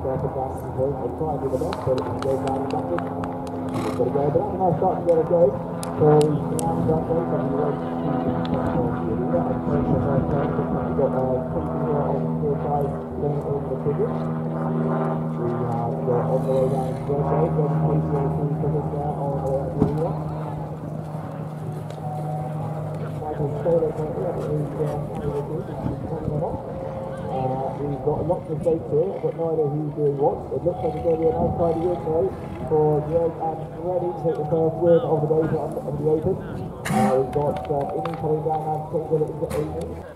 going to pass the ball. They try to the best, but it goes and got to go, but to get go. And going. We have the to. Uh, we've got lots of dates here, but idea who's doing what. It looks like it's going to be a nice tidy win though for Greg and Freddy to take the first win of the day of of the Open. Uh, we've got uh, Innie coming down and taking a it into Amy.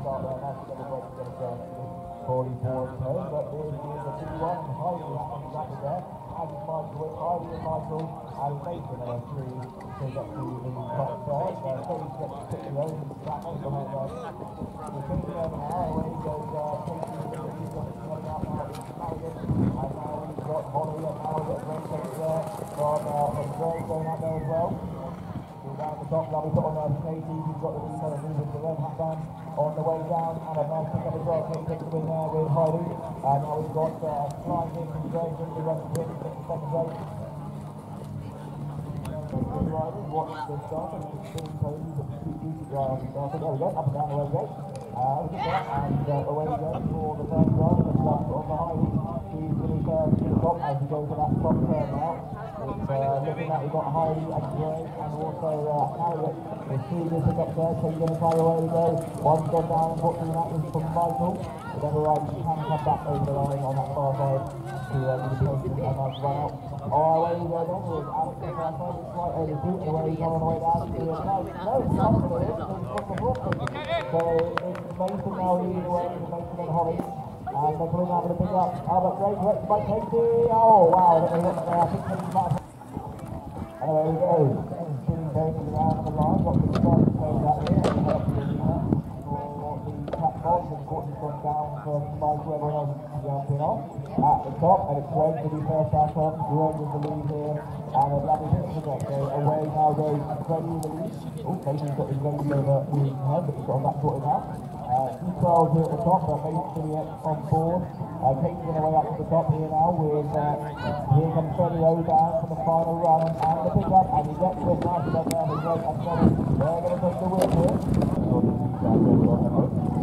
start there, that's going to break the down to 44 in home, but there is the 2-1, There, and Michael, Heidi and Michael, and Mason are three to get to the top side, so gets to pick the own, back to the run. We're taking over now, away goes Casey, he's got it coming out now, it's Harrigan, and now we've got Holly, and Greg Coates there, from, uh, from Greg going out there as well. We're down the top, now got the and moving the on the way down, and a nice pick up as well, takes the win there with Heidi. And now we've got uh, flying in from into the run to Greg, the second race. Watch the start, and beauty drivers. So I think, there we go, up and down the way we go. Uh, and uh, away we go for the first run, and the start on the Heidi. To uh, to to turn now. It's uh, looking at we've got Heidi and Greg and also uh, Harriet. There's different up there, so you're going to try away we go. One's gone down, unfortunately that was from Michael. But can come back over the line on that far side to uh, the post and out. Oh, away we go then with Alex on the right over to the way he's on the way down to the no, no, it's not for it, it's from Brooklyn. So it's Mason now leading away, Mason and Holly. And they're putting on the pick up. Oh, but great hit by Casey. Oh, wow. They look there. Pick Casey back. And there he goes. Shooting down to the line of the line. What's the score? Gone down from where everyone else jumping off. At the top. And it's great to be first back on. Greg with the lead here. And a bloody hit for that. So away now goes Freddy with the lead. Oh, Casey's got his legs over his head, but he's got back foot now. Uh, stars here at the top, but basically on board. Uh, taking it away up to the top here now with, uh, here comes Freddy O for the final run and the pick up, and he gets it with Greg and Freddy. They're going to take the win here.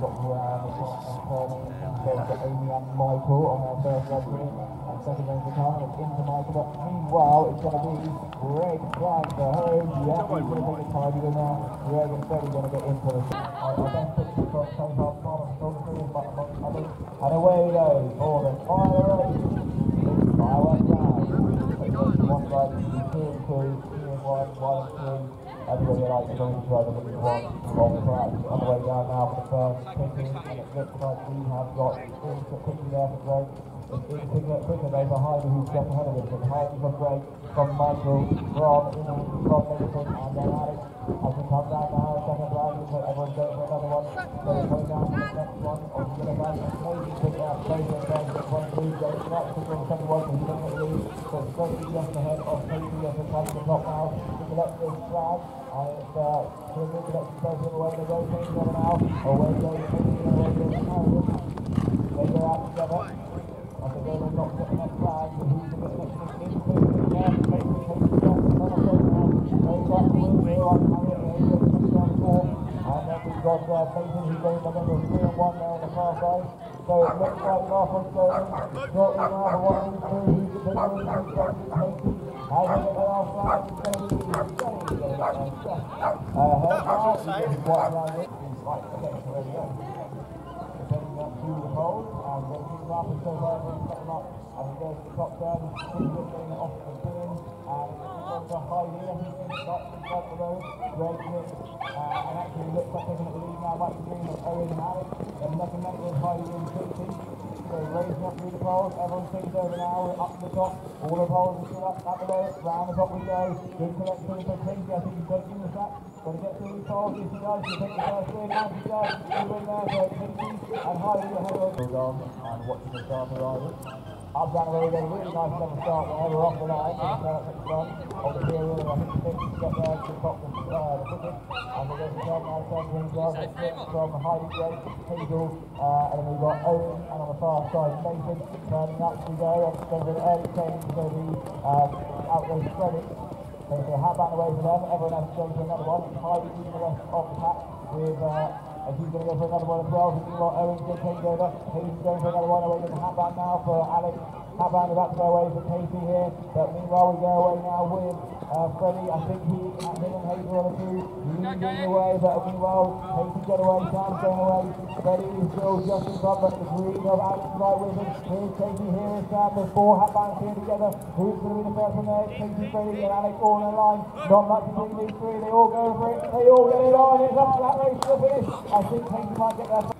got Ryan and Tony, then got Amy and Michael on their first here, and second lane come, and it's into Michael, but meanwhile, it's going to be Greg flying for home, yeah, he's going to take a tidy in there, Greg and Freddy going to get into uh, the I then put the cross, take off, Thomas, go through, but, and away he goes, for the final race, fireworks down, one right, two and two, two and one, one and three, Everybody likes to go into the one long track on the way down now for the first picking and it looks like we have got into picking there for Greg. It's in quicker, quicker though for Heidi who's just ahead of him. From Heidi from Greg, from Michael, from Innie, from Mason and then Alex. As we come down now, second round, everyone's going for another one. So we're going down to the next one. On the other side, Crazy pick up, Crazy and Greg get one lead, going up the second one, he's going to lead. So it's going to be just ahead of Crazy as we come to top now. We collect this flag. And it's uh, to the next person away they go, Kane's on now. Away goes and away goes Harriet. They go out together. I think they not get the flag, but who's the next next next next next there? Kane's Kane's got another thing now. They've got the win here on Harriet, and he's got the down four. And we've got uh, Mason who's going by number three and one there on the far side. So it looks like Norfolk's going. Shortly now for one, two, who's the big one? Who's going to be Katie? How they get offside? It's going to be getting that one. Uh, Hellfire, he's getting quite around it. Right, okay, so there we go. Defending up to the pole, and then he's up and so far, and set them up, and he goes to the top turn, he's getting off the pin, and he's going to hide here, he's going to in of the road, great hit, uh, and actually looks like taking the lead now, might be green with Owen and Alex, and nothing left with Heidi and Katie. So raising up through the poles, everyone takes over now, up to the top, all the poles are still up, up below, round the top we go, good collection for Katie, I think he's to do that, got to get through these poles, if he does, he'll take the first win, and he does, he'll win there, so Katie and Heidi ahead of on and watching the start arrival. Up down the road, a really nice level start there, we're off the line, so the front of the period, and I think Katie got there to the top the, uh, the ticket, and we're going to turn now, turn rings off, from Heidi Grace, Hazel, uh, and then we've got Owen, and on the far side, Mason, turning up we go, there's an early change, so the, uh, out goes Freddy, so they have that away for them, everyone else going for another one, Heidi keeping the rest of the pack, with, uh, and he's going to go for another one as well. Meanwhile, Owen's to take over. Hayes going for another one away with Hatband now for Alex. Hatband about to go away for Casey here. But meanwhile, we go away now with uh, Freddy. I think he, him and Hayes are on the two. Leading away, but meanwhile, Casey got away, Sam's going away. Freddy is still just in front, but the green of Alex right with him. Here's Casey, here is Sam. There's four Hatbands here together. Who's going to be the first one there? Casey, Freddy, and Alex all in a line. Not much between these three. They all go for it. They all get it on. It's up to that race to the finish. I think Casey might get there.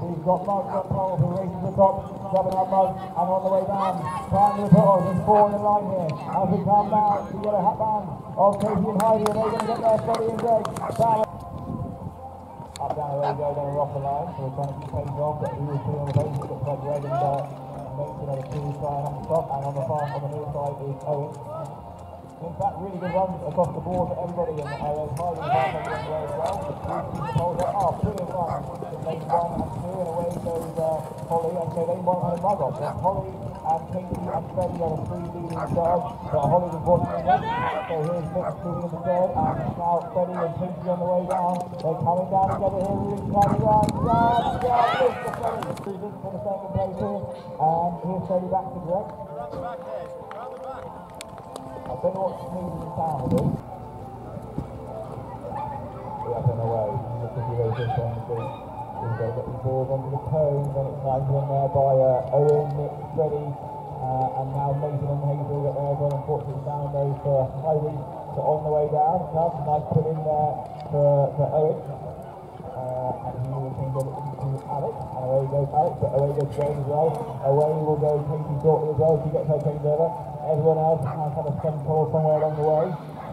We've got Mug got Paul who races the top, grabbing up Mug and on the way down. Trying to put on, there's four in line here. As we come down, the yellow hat band of Casey and Heidi, are they going to get there? Freddy and Greg. Down. Up down the way we go, then we're off the line, so we're trying to keep pace off, but will see on the base, it looks like Greg and uh, Mason are the two flying up the top, and on the far, on the near side is Owen. In fact, really good runs across the board for everybody, and uh, there's Heidi and the way as well. The the up. Oh, brilliant run. Lane one and two, and away goes uh, Holly, and so lane one had a mug off. So Holly and Katie and Freddy are the three leading in third, but Holly's unfortunately missed. So here's Nick leading in the third, and now Freddy and Katie on the way down. They're coming down together here, really to run. Down, down, the Freddy. Cruising for the second place here, and here's Freddy back to Greg. I don't know what Sneeze and Sam will do. Yeah, I don't know where. Just a few of those things to do. We've got to get the balls onto the cone, then it's nice one there by uh, Owen, Nick, Freddy, uh, and now Mason and Hazel get there as. Unfortunately, down those for Heidi. So on the way down, comes nice put in there for, for Owen. Uh, and he will change over into Alex, and away goes Alex, but away goes Jane as well. Away will go Katie's daughter as well, she gets her change over. Everyone else has had a spin pull somewhere along the way.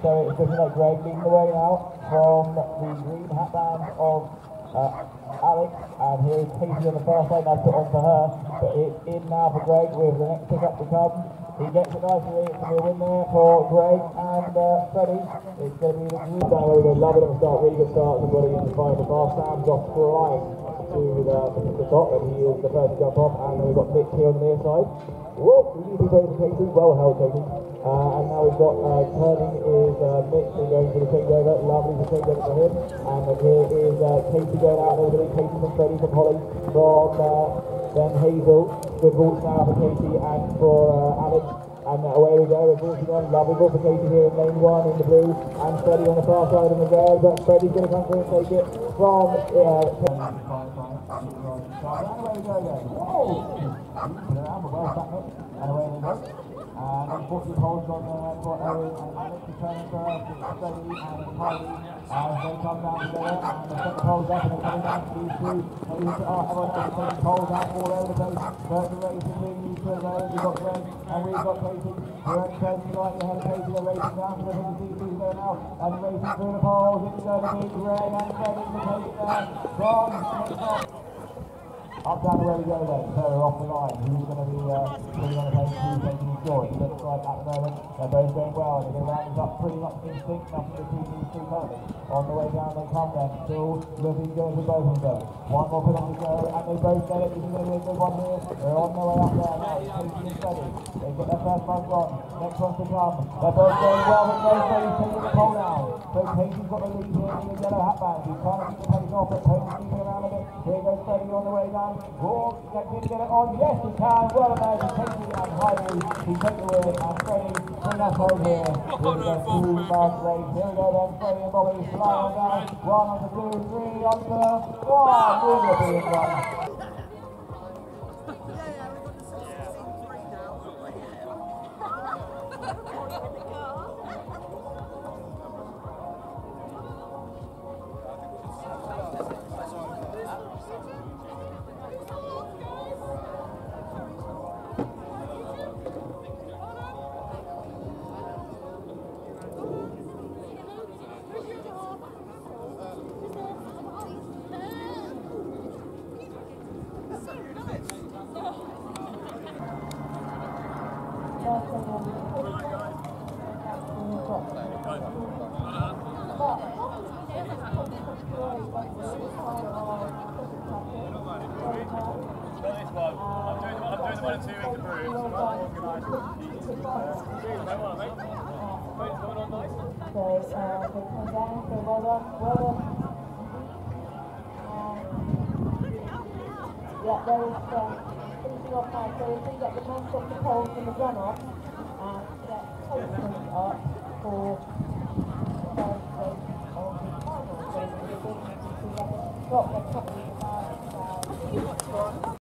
So it's looking like Greg leading the way now from the green hat band of uh, Alex, and here's Katie on the far side, nice put on for her, but it's in now for Greg with the next pick up to come. He gets it nicely, it's going to be a win there for Greg and uh, Freddy. It's going to be the green down where we go, love it at start, really good start, everybody in the final bar. Sam's off flying to the, the top, and he is the first to jump off, and then we've got Nick here on the near side. Katie, well held Katie. Uh, and now we've got uh, turning is uh, Mitch going for the changeover. Lovely for changeover for him. And here is uh, Katie going out over the Katie from Freddy from Holly from uh, then Hazel. Good balls now for Katie and for uh, Alex. And away we go, we're walking on. Lovely ball for Katie here in lane one in the blue. And Freddy on the far side in the red. But Freddy's going to come through and take it from. Uh, and away we go up. And away they go. And unfortunately, holds on there for Owen and Alex to turn for Freddy and Heidi. As they come down together and the poles up and they're coming down to these two. To, oh, everyone else is taking poles out all over the place. But the racing really needs to go. We've got Greg and we've got Katie. We're at Katie right ahead of Katie. They're racing down to the DC's there now. And racing through the poles. It's going to be and Freddy to take it there from Up down the we go then, so off the line. Who's going to be uh, putting on the pace? Who's taking score. It looks like at the moment they're both going well. And the round up pretty much in sync. Nothing between these two currently. On the way down they come then. Still looking good for both of them. One more put on the go and they both get it. This is going to be a good one here. They're on their way up there now. And Freddy. They get their first one gone. Next one to come. They're both going well, but no Freddy's taking the pole now. So Casey's got the lead here in the yellow hatband. He's trying to keep the pace off, but Tony's keeping around a bit. Here goes Freddy on the way down. Oh, can he get it on? Yes, he can. Well done, Casey and Heidi. Win, and Freddy home here. With the two mark race. Here we go then. Freddy and Bobby on down. One on the two, three on the one. Yeah, there is, um, so we get the men off the pole from the run-off, and get posters up for the first race of the final. Going to that, got the company, uh, uh,